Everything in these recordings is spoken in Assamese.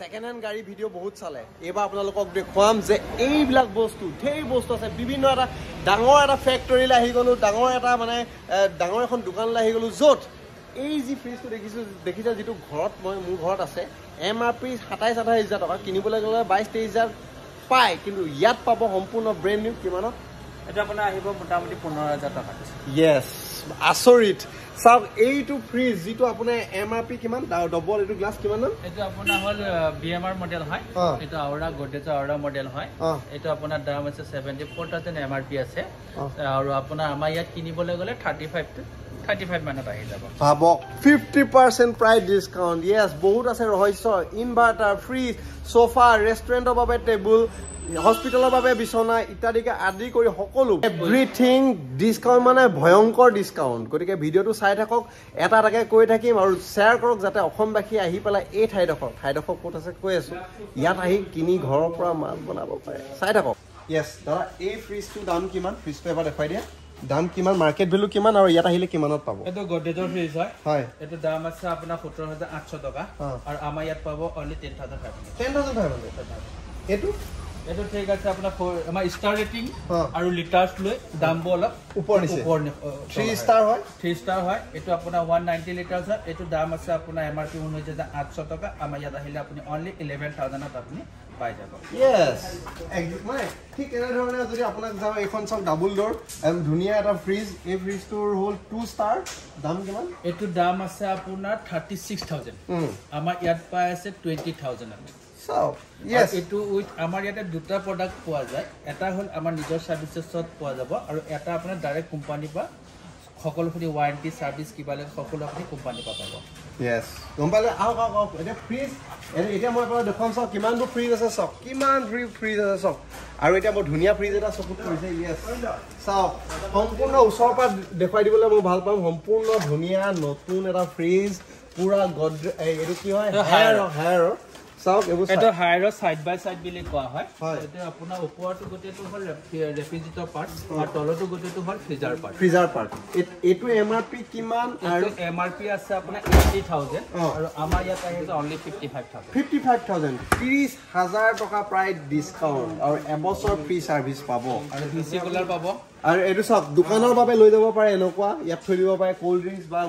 ছেকেণ্ড হেণ্ড গাড়ী ভিডিঅ' বহুত চালে। এইবাৰ আপোনালোকক দেখুৱাম যে এইবিলাক বস্তু ঢেৰ বস্তু আছে। বিভিন্ন এটা ডাঙৰ এটা ফেক্টৰীলৈ আহি গ'লোঁ ডাঙৰ এটা মানে ডাঙৰ এখন দোকানলৈ আহি গ'লোঁ য'ত এই যি ফ্ৰিজটো দেখিছোঁ দেখিছে যিটো ঘৰত মই মোৰ ঘৰত আছে এম আৰ পি সাতাইছ আঠাইছ হাজাৰ টকা। কিনিবলৈ গ'লে বাইছ তেইছ হাজাৰ পায় কিন্তু ইয়াত পাব সম্পূৰ্ণ ব্ৰেণ্ড নিউ কিমানত? এইটো আপোনাৰ আহিব মোটামুটি পোন্ধৰ হাজাৰ টকা। য়েছ আচৰিত। চাওক এইটো ফ্ৰিজ যিটো আপোনাৰ এম আৰ পি কিমান ডবল এইটো গ্লাছ কিমান দাম এইটো আপোনাৰ হ'ল বি এম আৰ মডেল হয়। এইটো আউৰা গডৰেজৰ আউৰা মডেল হয়। এইটো আপোনাৰ দাম আছে seventy four thousand M R P আছে। আৰু আপোনাৰ আমাৰ ইয়াত কিনিবলৈ গ'লে thirty five to thirty five মানত আহি যাব। ভাবক fifty percent price discount yes বহুত আছে ৰহস্য ইনভাৰ্টাৰ ফ্ৰিজ চোফা ৰেষ্টুৰেণ্টৰ বাবে টেবুল হস্পিটেলৰ বাবে বিচনা ইত্যাদিকে আদি কৰি সকলো। এভৰিথিং ডিছকাউণ্ট মানে ভয়ংকৰ ডিছকাউণ্ট গতিকে ভিডিঅ'টো চাই থাকক এটা এটাকে কৈ থাকিম আৰু শ্বেয়াৰ কৰক যাতে অসমবাসী আহি পেলাই এই ঠাইডোখৰ ঠাইডোখৰ ক'ত আছে কৈ আছোঁ। ইয়াত আহি কিনি ঘৰৰ পৰা মাল বনাব পাৰে। চাই থাকক। য়েছ দাদা এই ফ্ৰিজটোৰ দাম কিমান? ফ্ৰিজটো এবাৰ দেখুৱাই দিয়া। দাম কিমান মাৰ্কেট ভেলু কিমান আৰু ইয়াত আহিলে কিমানত পাব? এইটো গডৰেজৰ ফ্ৰিজ হয়। হয়। এইটো দাম আছে আপোনাৰ সোতৰ হাজাৰ আঠশ টকা। অ। আৰু আমাৰ ইয়াত পাব only ten thousand five hundred ten thousand five hundred এইটো? এইটো ঠিক আছে আপোনাৰ আমাৰ ষ্টাৰ ৰেটিং। আৰু লিটাৰ্ছ লৈ দামবোৰ অলপ ওপৰ নিচে। ওপৰ থ্ৰী। ষ্টাৰ হয়। থ্ৰী ষ্টাৰ হয়। এইটো আপোনাৰ ওৱান নাইণ্টি লিটাৰ্ছ হয়। এইটো দাম আছে আপোনাৰ এম আৰ পি ঊনৈছ হাজাৰ আঠশ টকা। আমাৰ ইয়াত আহিলে আপুনি অনলি ইলেভেন থাউজেণ্ডত আপুনি পাই যাব। য়েছ মানে ঠিক তেনেধৰণে যদি আপোনাক যাওঁ এইখন চাওক ডাবুল ড'ৰ ধুনীয়া এটা ফ্ৰিজ এই ফ্ৰিজটোৰ হ'ল টু ষ্টাৰ দাম কিমান? এইটো দাম আছে আপোনাৰ থাৰ্টি ছিক্স থাউজেণ্ড আমাৰ ইয়াত পাই আছে টুৱেণ্টি থাউজেণ্ড চাওক এইটো উইথ আমাৰ ইয়াতে দুটা প্ৰডাক্ট পোৱা যায়। এটা হ'ল আমাৰ নিজৰ ছাৰ্ভিচেছত পোৱা যাব আৰু এটা আপোনাৰ ডাইৰেক্ট কোম্পানীৰ পৰা সকলোখিনি ৱাৰেণ্টি ছাৰ্ভিচ কিবা লাগে সকলো আপুনি কোম্পানীৰ পৰা পাব। য়েছ গম পালে? আহক আহক আহক। এতিয়া ফ্ৰিজ এতিয়া মই আপোনাক দেখুৱাম চাওক কিমানবোৰ ফ্ৰিজ আছে চাওক। কিমান ফ্ৰী ফ্ৰিজ আছে চাওক। আৰু এতিয়া বৰ ধুনীয়া ফ্ৰিজ এটা চকুত পৰিছে। য়েছ চাওক সম্পূৰ্ণ ওচৰৰ পৰা দেখুৱাই দিবলৈ মই ভাল পাম। সম্পূৰ্ণ ধুনীয়া নতুন এটা ফ্ৰিজ পূৰা গড্ৰে এই- এইটো কি হয়? হায়াৰ। হায়াৰৰ চাওক এইবোৰ এইটো চাওক। হায়াৰৰ ছাইড বাই ছাইড বুলি কোৱা হয়। এইটো আপোনাৰ ওপৰতো গোটেইটো হ'ল ৰেফ্ৰিজিৰেটৰ পাৰ্ট আৰু তলতো গোটেইটো হ'ল ফ্ৰিজাৰ পাৰ্ট ফ্ৰিজাৰ পাৰ্ট এই- এইটো এম আৰ পি কিমান আৰু এম আৰ পি আছে আপোনাৰ এইটি থাউজেণ্ড অ। আৰু আমাৰ ইয়াত আহিছে only fifty five thousand fifty five thousand ত্ৰিছ হাজাৰ টকা প্ৰায় ডিছকাউণ্ট আৰু এবছৰ ফ্ৰী চাৰ্ভিচ পাব। আৰু ভি চি কুলাৰ পাব। আৰু এইটো চাওক দোকানৰ বাবে লৈ যাব পাৰে এনেকুৱা ইয়াত থৈ দিব পাৰে ক'ল্ড ড্ৰিংকছ বা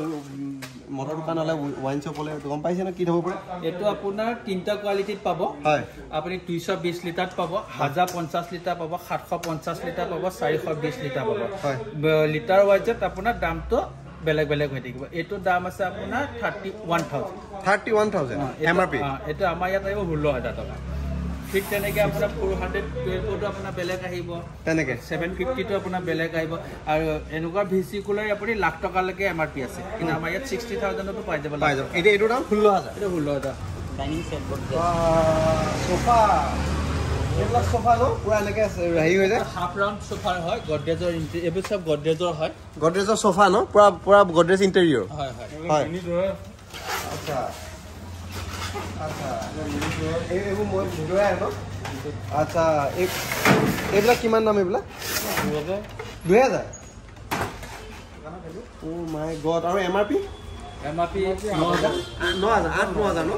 মদৰ দোকান হ'লে ৱাইন শ্বপ হ'লে গম পাইছে ন কি থ'ব পাৰে? এইটো আপোনাৰ তিনিটা কোৱালিটিত পাব। হয়। আপুনি দুইশ বিশ লিটাৰত পাব হাজাৰ পঞ্চাছ লিটাৰ পাব সাতশ পঞ্চাছ লিটাৰ পাব চাৰিশ বিশ লিটাৰ পাব। হয়। লিটাৰ ৱাইজত আপোনাৰ দামটো বেলেগ বেলেগ হৈ থাকিব। এইটো দাম আছে আপোনাৰ thirty one thousand thirty one thousand M R P এইটো আমাৰ ইয়াত আহিব ষোল্ল হাজাৰ টকা। ঠিক তেনেকৈ আপোনাৰ ফ'ৰ হাণ্ড্ৰেড টুৱেল্ভতো আপোনাৰ বেলেগ আহিব। তেনেকৈ। ছেভেন ফিফটিটো আপোনাৰ বেলেগ আহিব। আৰু এনেকুৱা ভি চি কুলাৰ আপুনি লাখ টকালৈকে এম আৰ পি আছে। কিন্তু আমাৰ ইয়াত ছিক্সটি থাউজেণ্ডতো পাই যাব পাই যাব। এতিয়া এইটোৰ দাম? ষোল্ল হাজাৰ। এইটো ষোল্ল হাজাৰ। Dining set sofa. এইবিলাক চোফা ন? পূৰা এনেকৈ হেৰি হৈ যায়। হাফ ৰাউণ্ড চোফাৰ হয় গডৰেজৰ ইণ্টি- এইবোৰ চব গডৰেজৰ হয়। গডৰেজৰ চোফা ন? পূৰা পূৰা গডৰেজ ইণ্টেৰিয়ৰ হয় হয়। হয়। আচ্ছা। আচ্ছা এইবিলাক কিমান দাম এইবিলাক দুহেজাৰ অ' মাই গড আৰু M R P M R P ন হাজাৰ আঠ ন হাজাৰ ন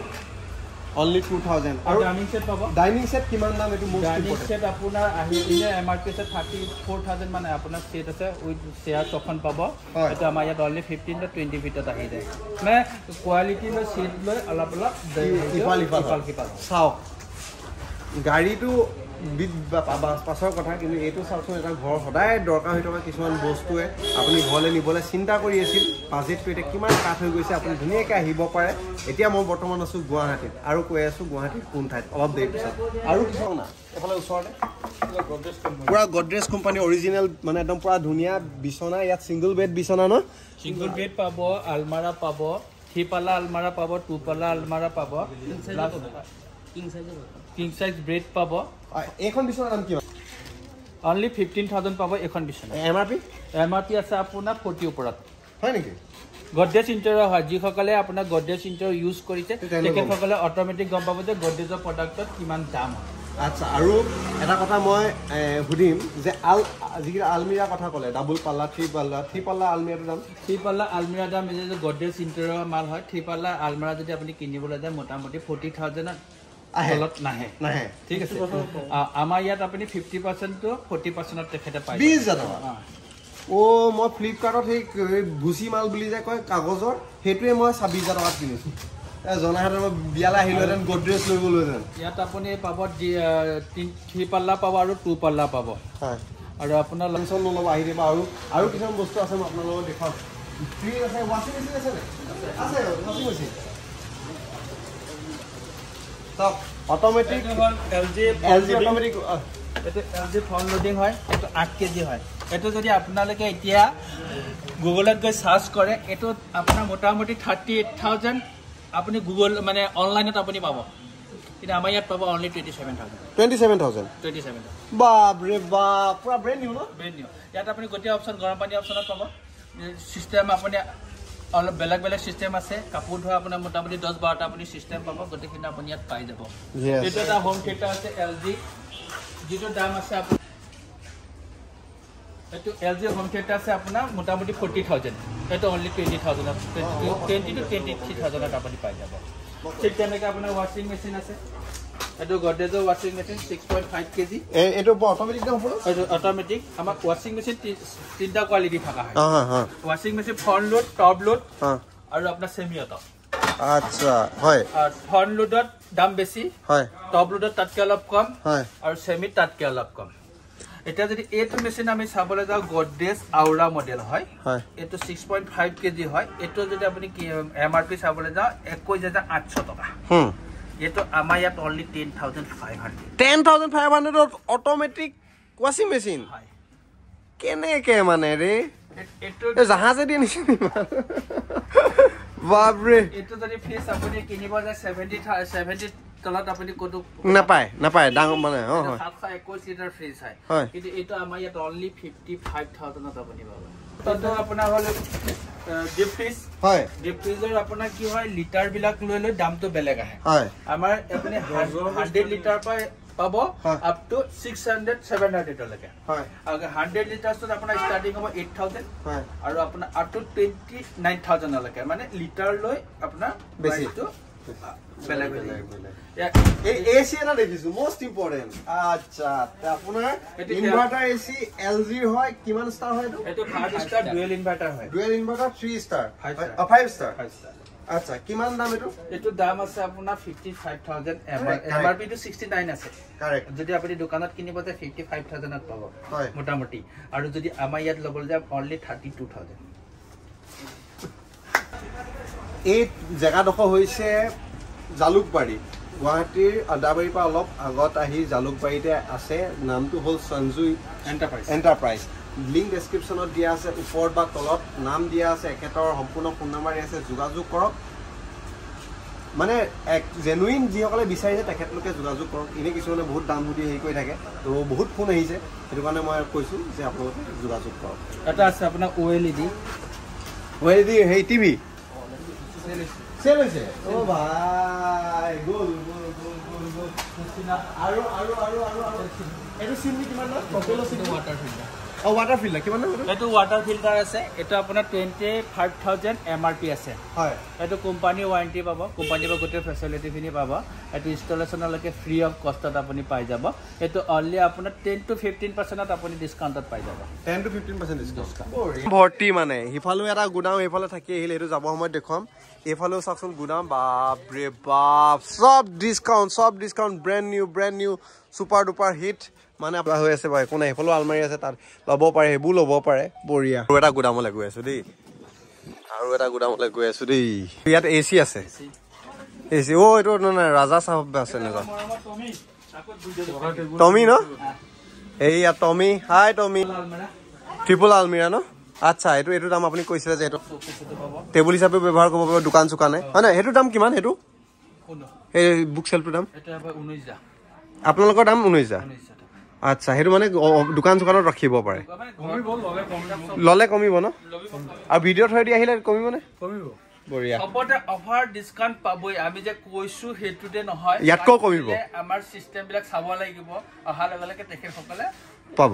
অনলি টু থাউজেণ্ড আৰু ডাইনিং ছেট পাব? ডাইনিং ছেট কিমান দাম? এইটো ডাইনিং? ছেট আপোনাৰ আহি পিনে এম আৰ পি আছে থাৰ্টি ফ'ৰ থাউজেণ্ড মানে আপোনাৰ ছেট আছে উইথ চেয়াৰ ছখন পাব। এইটো আমাৰ ইয়াত অনলি ফিফটিন টু টুৱেণ্টি ভিতৰত আহি যায়। মানে কোৱালিটি লৈ ছেট লৈ অলপ অলপ চাওক গাড়ীটো বি- বা- বা- পাছৰ কথা কিন্তু এইটো চাওকচোন এটা ঘৰ সদায় দৰকাৰ হৈ থকা কিছুমান বস্তুৱে আপুনি ঘৰলৈ নিবলৈ চিন্তা কৰি আছিল। বাজেটটো এতিয়া কিমান কাঠ হৈ গৈছে আপুনি ধুনীয়াকৈ আহিব পাৰে। এতিয়া মই বৰ্তমান আছোঁ গুৱাহাটীত আৰু কৈ আছোঁ গুৱাহাটীত কোন ঠাইত। অলপ দেৰি পিছত। আৰু কিছুমান না এইফালে ওচৰতে। পূৰা গডৰেজ কোম্পানী অৰিজিনেল মানে একদম পূৰা ধুনীয়া বিচনা ইয়াত ছিংগল বেড বিচনা ন? চিংগুল বেড পাব আলমাৰা পাব থ্ৰী পাল্লা আলমাৰা পাব। টু পাল্লা আলমাৰা পাব। কিং চাইজ ব্ৰেড পাব। আ, এইখন বিচনাৰ দাম কিমান? অনলি ফিফটিন থাউজেণ্ড পাব এইখন বিচনা M R P? M R P আছে আপোনাৰ ফৰ্টিৰ ওপৰত। হয় নেকি? গডৰেজ ইণ্টেৰিয়ৰ হয় যিসকলে আপোনাৰ গডৰেজ ইণ্টেৰিয়ৰ ইউজ কৰিছে। তেখেতসকলে অট'মেটিক গম পাব যে গডৰেজৰ প্ৰডাক্টত কিমান দাম হয়। আচ্ছা আৰু এটা কথা মই সুধিম যে আল যিকেইটা আলমিৰাৰ কথা ক'লে ডাবুল পাল্লা থ্ৰী পাল্লা থ্ৰী পাল্লা আলমিৰাটোৰ দাম? থ্ৰী পাল্লা আলমিৰা দাম যে গডৰেজ ইণ্টেৰিয়ৰ মাল হয় থ্ৰী পাল্লা আলমিৰা যদি আপুনি কিনিবলৈ যায় মোটামুটি ফৰ্টি থাউজেণ্ডত। তলত নাহে। নাহে। ঠিক আছে। আমাৰ ইয়াত আপুনি ফিফটি পাৰ্চেণ্টটো ফৰ্টি পাৰ্চেণ্টত তেখেতে পাই বিশ হাজাৰ টকা অ। মই ফ্লিপকাৰ্টত সেই এই ভুচি মাল বুলি যে কয় কাগজৰ সেইটোৱে মই ছাব্বিছ হাজাৰ টকাত কিনিছোঁ। জনাহেঁতেন মই বিয়ালৈ আহিলোহেঁতেন গডৰেজ লৈ গ'লোহেঁতেন ইয়াত আপুনি পাব থ্ৰী পাল্লা পাব আৰু টু পাল্লা পাব। হয়। আৰু আপোনাৰ টেনশ্যন নল'ব আহি দিব আৰু আৰু কিছুমান বস্তু আছে মই আপোনালোকক দেখাওঁ ফ্ৰিজ আছে ৱাশ্বিং মেচিন আছে আছে ৱাশ্বিং মেচিন চাওক অট'মেটিক এইটো হ'ল LG এল জি অট'মেটিক এইটো এল জি ফ্ৰণ্ট লোডিং হয় এইটো আঠ কেজি হয়। এইটো যদি আপোনালোকে এতিয়া গুগলত গৈ চাৰ্চ কৰে এইটো আপোনাৰ মোটামুটি থাৰ্টি এইট থাউজেণ্ড আপুনি গুগল মানে অনলাইনত আপুনি পাব। কিন্তু আমাৰ ইয়াত পাব only twenty seven thousand twenty seven thousand twenty seven বাপৰে বাপ পুৰা ব্ৰেণ্ড নিউ ন? ব্ৰেণ্ড নিউ ইয়াত আপুনি গোটেই অপশ্যন গৰম পানী অপশ্যনত পাব। ছিষ্টেম আপুনি অলপ বেলেগ বেলেগ ছিষ্টেম আছে। কাপোৰ ধোৱা আপোনাৰ মোটামুটি দহ বাৰটা আপুনি ছিষ্টেম পাব গোটেইখিনি আপুনি ইয়াত পাই যাব. এইটো এটা হোম থিয়েটাৰ আছে এল জি যিটো দাম আছে আপোনাৰ এইটো এল জি হোম থিয়েটাৰ আছে আপোনাৰ মোটামুটি ফৰ্টি থাউজেণ্ড এইটো অনলি টুৱেণ্টি থাউজেণ্ডত টুৱেণ্টি টু টুৱেণ্টি থ্ৰী থাউজেণ্ডত আপুনি পাই যাব। ঠিক তেনেকৈ আপোনাৰ ৱাশ্বিং মেচিন আছে। এইটো গডৰেজৰ ৱাশ্বিং machine six point five K G. এই এইটো অট'মেটিক নে সম্পূৰ্ণ এইটো অট'মেটিক আমাৰ ৱাশ্বিং মেচিন তিনিটা কোৱালিটি থকা হয়। ৱাশ্বিং machine front load top load আৰু আপোনাৰ ছেমি অট' আচ্ছা হয়। ফ্ৰণ্ট লোডত দাম বেছি হয়। টপ লোডত তাতকৈ অলপ কম হয়। আৰু ছেমিত তাতকৈ অলপ কম। এতিয়া যদি এইটো মেচিন আমি চাবলৈ যাওঁ গডৰেজ আউৰা মডেল হয়। এইটো ছিক্স পইণ্ট ফাইভ কেজি হয়। এইটো যদি আপুনি এম আৰ পি চাবলৈ যাওঁ একৈছ হাজাৰ আঠশ টকা। এইটো আমাৰ ইয়াত only ten thousand five hundred ten thousand five হাণ্ড্ৰেডত automatic ৱাশ্বিং মেচিন হয়। কেনেকে মানে ৰে? জাহাজে নিচিনা ইমান? বাপৰে। এইটো যদি ফিজ আপুনি কিনিব যায় ছেভেণ্টি ছেভেণ্টি তলত আপুনি ক'তো নাপায় নাপায় ডাঙৰ মানে অঁ হয়। সাতশ একৈশ লিটাৰ ফ্ৰিজ হয়। হয়। কিন্তু এইটো আমাৰ ইয়াত অনলি ফিফটি ফাইভ থাউজেণ্ডত আপুনি পাব। তাতো আপোনাৰ হ'ল ডিপ ফ্ৰিজ হয়। ডিপ ফ্ৰিজৰ আপোনাৰ কি হয় লিটাৰ বিলাক লৈ লৈ দামটো বেলেগ আহে। হয়। আমাৰ আপুনি হাণ্ড্ৰেড লিটাৰ পৰা পাব। Up to six hundred seven হাণ্ড্ৰেডলৈকে হয়। হাণ্ড্ৰেড লিটাৰ্ছত আপোনাৰ ষ্টাৰ্টিং হ'ব এইট থাউজেণ্ড হয়। আৰু আপোনাৰ আপ টু টুৱেণ্টি নাইন থাউজেণ্ডলৈকে মানে লিটাৰ লৈ আপোনাৰ বেছি। বেলেগ হৈ যায় ইয়াত এই এ চি এটা দেখিছো মষ্ট ইম্পৰ্টেণ্ট আচ্ছা তে আপোনাৰ ইনভাৰ্টাৰ এ চি এল জিৰ হয় কিমান ষ্টাৰ হয় এইটো? ষ্টাৰ ডুৱেল ইনভাৰ্টাৰ হয়। Dual inverter three star. Five star আচ্ছা কিমান দাম এইটো? এইটো দাম আছে আপোনাৰ fifty five thousand M. R পিটো ছিক্সটি নাইন আছে। কাৰেক্ট যদি আপুনি দোকানত কিনিব যায় ফিফটি ফাইভ থাউজেণ্ডত পাব। হয়। মোটামুটি। আৰু যদি আমাৰ ইয়াত ল'বলৈ যায় অনলি থাৰ্টি টু থাউজেণ্ড এই জেগাডোখৰ হৈছে জালুকবাৰী। গুৱাহাটীৰ আদাবাৰীৰ পৰা অলপ আগত আহি জালুকবাৰীতে আছে নামটো হ'ল সঞ্জুই এণ্টাৰপ্ৰাইজ এণ্টাৰপ্ৰাইজ লিংক ডেছক্ৰিপশ্যনত দিয়া আছে ওপৰত বা তলত নাম দিয়া আছে এখেতৰ সম্পূৰ্ণ ফোন নাম্বাৰ দিয়া আছে যোগাযোগ কৰক। মানে এক জেনুইন যিসকলে বিচাৰিছে তেখেতলোকে যোগাযোগ কৰক। এনেই কিছুমানে বহুত দাম সুধি হেৰি কৰি থাকে তো বহুত ফোন আহিছে। সেইটো কাৰণে মই কৈছোঁ যে আপোনালোকে যোগাযোগ কৰক। এটা আছে আপোনাৰ অ' এল ই ডি ৱেদি হেৰি টিভি চেল হৈছে অ' ভাই গ'ল গ'ল গ'ল গ'ল গ'ল আৰু আৰু আৰু আৰু আৰু এইটো চিমনি কিমান দাম টটেলৰ chimney water filter water filter কিমান দাম এইটো এইটো ৱাটাৰ ফিল্টাৰ আছে এইটো আপোনাৰ twenty five thousand M R P আছে। হয়। এইটো কোম্পানীৰ ৱাৰেণ্টি পাব কোম্পানীৰ পৰা গোটেই ফেচিলিটিখিনি পাব। এইটো ইনষ্টলেশ্যনলৈকে ফ্ৰী অফ কষ্টত আপুনি পাই যাব। এইটো অনলি আপোনাৰ টেন টু ফিফটিন পাৰ্চেণ্টত আপুনি ডিছকাউণ্টত পাই যাব। Ten to fifteen percent discount ভৰ্তি মানে সিফালেও এটা গুদাম এইফালে থাকি আহিলে সেইটো যাব সময়ত দেখুৱাম। এইফালেও চাওকচোন গুদাম বাপ ৰে বাপ চব ডিছকাউণ্ট চব discount brand new brand new super duper hit মানে আপোনাৰ হৈ আছে বাৰু একো নাই। সেইফালেও আলমাৰি আছে তাত ল'ব পাৰে সেইবোৰ ল'ব পাৰে। বঢ়িয়া। আৰু এটা গুদামলৈ গৈ আছো দেই। আৰু এটা গুদামলৈ গৈ আছো দেই। ইয়াত এ চি আছে। এ চি অ' এইটো নাই ৰাজা চাহাব আছে এনেকুৱা। টমি ন? এইয়া টমি। Hi Tommy. ট্ৰিপল আলমিৰা ন? আচ্ছা এইটো এইটো দাম আপুনি কৈছিলে যে এইটো। টেবুল হিচাপে ব্যৱহাৰ কৰিব পাৰিব দোকান চোকানে হয় নাই? সেইটোৰ দাম কিমান? সেইটো? সেই বুক চেল্ফটোৰ দাম? আপোনালোকৰ দাম ঊনৈছ হাজাৰ। আচ্ছা সেইটো মানে দোকান চোকানত ৰাখিব পাৰে। ল'লে কমিব ন? আৰু ভিডিঅ' থৈ দি আহিলে কমিবনে কমিব। বঢ়িয়া। চবতে অফাৰ ডিছকাউণ্ট পাবই। আমি যে কৈছো সেইটোতে নহয়। ইয়াতকৈ কমিব। আমাৰ চিষ্টেম বিলাক চাব লাগিব। অহাৰ লগে লগে তেখেতসকলে। পাব।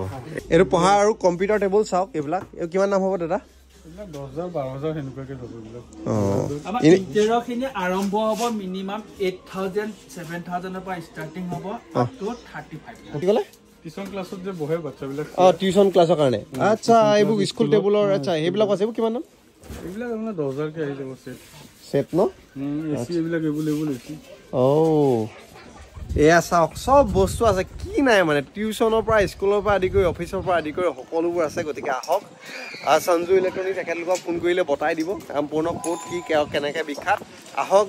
এইটো পঢ়া আৰু কম্পিউটাৰ টেবুল চাওক এইবিলাক। এই কিমান দাম হ'ব দাদা? এইবিলাক দহ হাজাৰ বাৰ হাজাৰ সেনেকুৱাকে যাব এইবিলাক। অঁ। আমাৰ এনে- ইণ্টেৰিয়ৰ খিনি আৰম্ভ হ'ব মিনিমাম এইট থাউজেণ্ড ছেভেন থাউজেণ্ডৰ পৰা ষ্টাৰ্টিং হ'ব টিউচন ক্লাছত যে বহে বাচ্ছাবিলাক অঁ টিউচন ক্লাছৰ কাৰণে। আচ্ছা এইবোৰ স্কুল টেবুলৰ আচ্ছা সেইবিলাক আছে এইবোৰ কিমান দাম এইবিলাক আপোনাৰ দহ হাজাৰকে আহি যাব ছেট। ছেট ন? এ চি এইবিলাক এইবোৰ এইবোৰ এ চি অ' এয়া চাওক চব বস্তু আছে কি নাই মানে টিউচনৰ পৰা স্কুলৰ পৰা আদি কৰি অফিচৰ পৰা আদি কৰি সকলোবোৰ আছে গতিকে আহক। সঞ্জু ইলেক্ট্ৰনিক তেখেতলোকক ফোন কৰিলে বতাই দিব। সম্পূৰ্ণ ক'ত কি কে- কেনেকৈ বিখ্যাত। আহক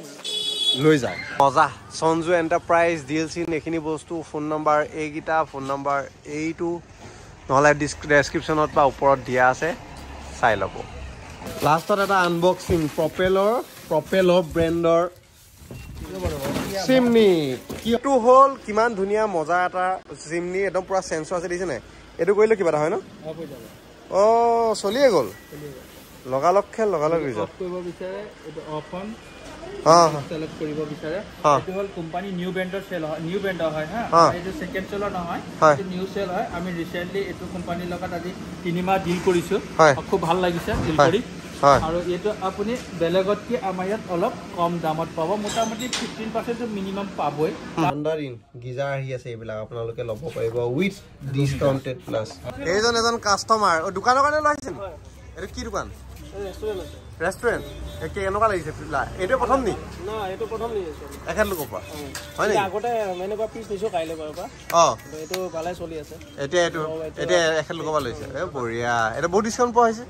লৈ যাওক মজা। Sanju enterprise D L C এইখিনি বস্তু ফোন নম্বৰ এইকেইটা ফোন নম্বৰ এইটো নহ'লে ডেছক্ৰিপশ্যনত বা ওপৰত দিয়া আছে চাই ল'ব। লাষ্টত এটা আনবক্সিং প্ৰপেলৰ প্ৰপেলৰ ব্ৰেণ্ডৰ চিমনি কিটো হ'ল কিমান ধুনীয়া মজা এটা চিমনি একদম পুৰা চেঞ্চৰ আছে দেখিছে নাই? এইটো কৰিলে কিবা এটা হয় ন? অঁ চলিয়ে গ'ল। লগালগ খেল লগালগ ৰিজাল্ট কৰিব বিচাৰে চেলেক্ট কৰিব বিচাৰে। হা। এইটো হ'ল কোম্পানী নিউ ব্ৰেণ্ডৰ চেল হয় নিউ ব্ৰেণ্ডৰ হয় হা। হা। এইটো ছেকেণ্ড চেলৰ নহয়। হয়। এইটো নিউ চেল হয়। আমি ৰিচেণ্টলি এইটো কোম্পানীৰ লগত আজি তিনিমাহ ডিল কৰিছোঁ। হয়। খুব ভাল লাগিছে ডিল হয়। কৰি। হয়। আৰু এইটো আপুনি বেলেগতকৈ আমাৰ ইয়াত অলপ কম দামত পাব। মোটামুটি ফিফটিন পাৰ্চেণ্টটো মিনিমাম পাবই। ঠাণ্ডা দিন গিজাৰ আহি আছে। এইবিলাক আপোনালোকে ল'ব পাৰিব উইথ ডিছকাউণ্টেড প্লাছ এইজন এজন কাষ্টমাৰ দোকানৰ কাৰণে লৈ আহিছে নেকি এইটো কি দোকান? ৰেষ্টুৰেণ্ট কেনেকুৱা লাগিছে এইটোৱে প্ৰথম নি? এইটো এখেতলোকৰ পৰা? হয় নেকি? আগতে এনেকুৱা পিচ নিছো কাইলৈ বাৰু পৰা। অঁ। এইটো ভালে চলি আছে। এতিয়া এইটো এতিয়া এখেতলোকৰ পৰা লৈছে। এই বঢ়িয়া। এইটো বহুত ডিছকাউণ্ট পোৱা হৈছে?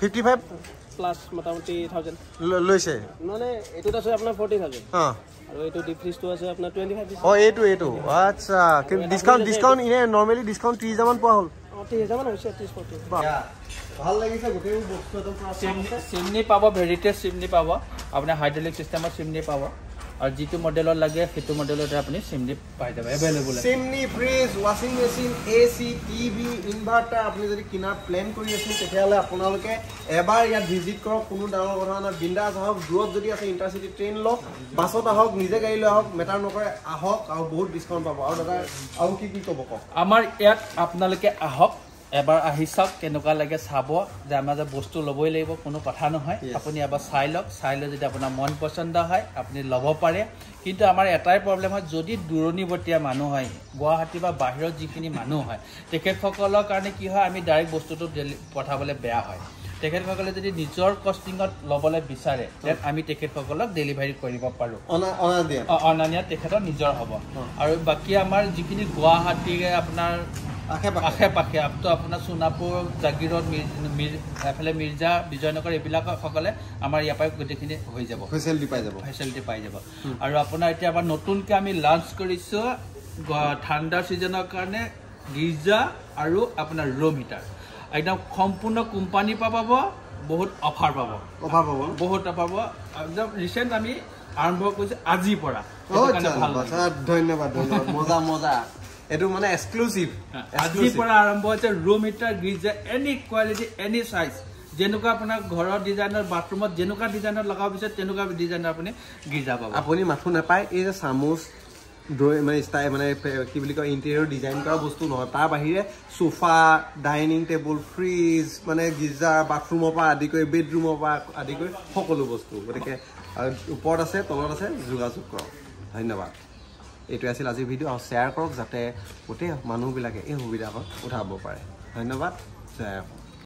ফিফটি ফাইভ প্লাছ মোটামুটি থাউজেণ্ড লৈছে? মানে এইটোত আছে আপোনাৰ ফৰ্টি থাউজেণ্ড অঁ। আৰু এইটো ডিপ ফ্ৰিজটো আছে আপোনাৰ টুৱেণ্টি ফাইভ অঁ এইটো এইটো। আচ্ছা। কিন্তু ডিছকাউণ্ট ডিছকাউণ্ট এনে নৰ্মেলি ডিছকাউণ্ট ত্ৰিছ হাজাৰমান পোৱা হ'ল। ভাল লাগিছে গোটেইবোৰ বস্তু একদম চিমনি চিমনি পাব ভেৰিটেজ চিমনি পাব। আপোনাৰ হাইড্ৰলিক ছিষ্টেমৰ চিমনি পাব। আৰু যিটো মডেলত লাগে সেইটো মডেলতে আপুনি চিমনি পাই যাব এভেইলেবল চিমনি ফ্ৰিজ ৱাশ্বিং machine A C TV inverter আপুনি যদি কিনাৰ প্লেন কৰি আছে তেতিয়াহ'লে আপোনালোকে এবাৰ ইয়াত ভিজিট কৰক কোনো ডাঙৰ কথা নাই বিন্দাছ আহক দূৰত যদি আছে ইণ্টাৰচিটি ট্ৰেইন লওক বাছত আহক নিজে গাড়ী লৈ আহক মেটাৰ নকৰে আহক আৰু বহুত ডিছকাউণ্ট পাব। আৰু দাদা আৰু কি কি ক'ব কওক? আমাৰ ইয়াত আপোনালোকে আহক এবাৰ আহি চাওক কেনেকুৱা লাগে চাব। যে আমাৰ যে বস্তু ল'বই লাগিব কোনো কথা নহয়. আপুনি এবাৰ চাই লওক চাই লৈ যদি আপোনাৰ মন পচন্দ হয় আপুনি ল'ব পাৰে। কিন্তু আমাৰ এটাই প্ৰব্লেম হয় যদি দূৰণিবতীয়া মানুহ হয় গুৱাহাটী বা বাহিৰত যিখিনি মানুহ হয় তেখেতসকলৰ কাৰণে কি হয় আমি ডাইৰেক্ট বস্তুটো ডেলি পঠাবলৈ বেয়া হয়। তেখেতসকলে যদি নিজৰ কষ্টিঙত ল'বলৈ বিচাৰে দেন আমি তেখেতসকলক ডেলিভাৰী কৰিব পাৰোঁ। অনা নিয়া তেখেতৰ নিজৰ হ'ব। আৰু বাকী আমাৰ যিখিনি গুৱাহাটীৰে আপোনাৰ আশে পাশে আপটো আপোনাৰ সোণাপুৰ জাগিৰোড এফালে মিৰ্জা বিজয়নগৰ এইবিলাক সকলে আমাৰ ইয়াৰ পৰাই গোটেইখিনি হৈ যাব। ফেচিলিটি পাই যাব। ফেচিলিটি পাই যাব। আৰু আপোনাৰ এতিয়া আমাৰ নতুনকৈ আমি লাঞ্চ কৰিছোঁ ঠাণ্ডাৰ ছিজনৰ কাৰণে গীৰ্জা আৰু আপোনাৰ ৰুম হিটাৰ একদম সম্পূৰ্ণ কোম্পানীৰ পৰা পাব বহুত অফাৰ পাব। অফাৰ পাব। বহুত পাব। একদম ৰিচেণ্ট আমি আৰম্ভ কৰিছোঁ আজিৰ পৰা। ধন্যবাদ ধন্যবাদ। মজা মজা। এইটো মানে এক্সক্লুচিভ আজিৰ পৰা আৰম্ভ হৈছে ৰুম হিটাৰ গিৰ্জা এনি কোৱালিটি এনি চাইজ যেনেকুৱা আপোনাৰ ঘৰৰ ডিজাইনৰ বাথৰুমত যেনেকুৱা ডিজাইনত লগাব বিচাৰে তেনেকুৱা ডিজাইনৰ আপুনি গিৰ্জা পাব। আপুনি মাথো নাপায় এই যে চামুচ মানে ষ্টাই মানে কি বুলি কয় ইণ্টেৰিয়ৰ ডিজাইন কৰা বস্তু নহয়। তাৰ বাহিৰে চোফা ডাইনিং টেবুল ফ্ৰিজ মানে গিজাৰ বাথৰুমৰ পৰা আদি কৰি বেডৰুমৰ পৰা আদি কৰি সকলো বস্তু। গতিকে ওপৰত আছে তলত আছে যোগাযোগ কৰক। ধন্যবাদ। এইটোৱে আছিল আজিৰ ভিডিঅ' আৰু শ্বেয়াৰ কৰক যাতে গোটেই মানুহবিলাকে এই সুবিধাকণ উঠাব পাৰে। ধন্যবাদ জয়